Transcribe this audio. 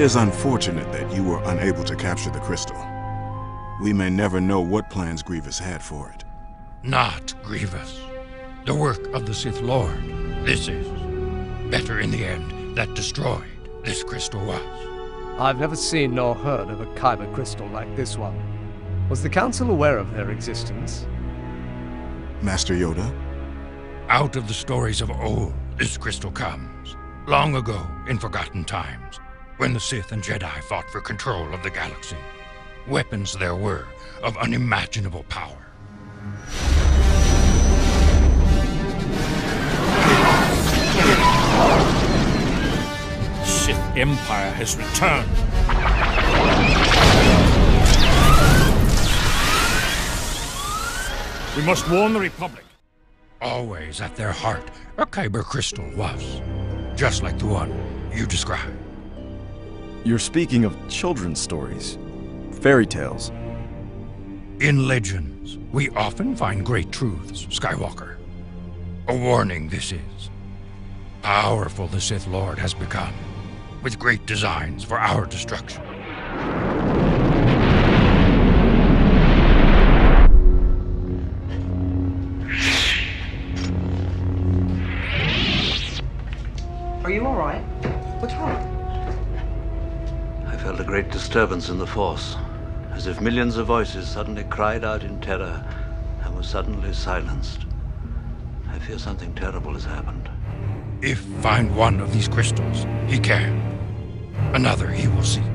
is unfortunate that you were unable to capture the crystal. We may never know what plans Grievous had for it. Not Grievous. The work of the Sith Lord. This is. Better in the end that destroyed this crystal was. I've never seen nor heard of a Kyber crystal like this one. Was the Council aware of their existence? Master Yoda? Out of the stories of old, this crystal comes. Long ago, in forgotten times, when the Sith and Jedi fought for control of the galaxy. Weapons there were of unimaginable power. Sith Empire has returned. We must warn the Republic. Always at their heart, a Kyber crystal was. Just like the one you described. You're speaking of children's stories, fairy tales. In legends, we often find great truths, Skywalker. A warning this is. Powerful the Sith Lord has become, with great designs for our destruction. Are you alright? What's wrong? Felt a great disturbance in the Force, as if millions of voices suddenly cried out in terror and were suddenly silenced. I fear something terrible has happened. If find one of these crystals, he can. Another he will seek.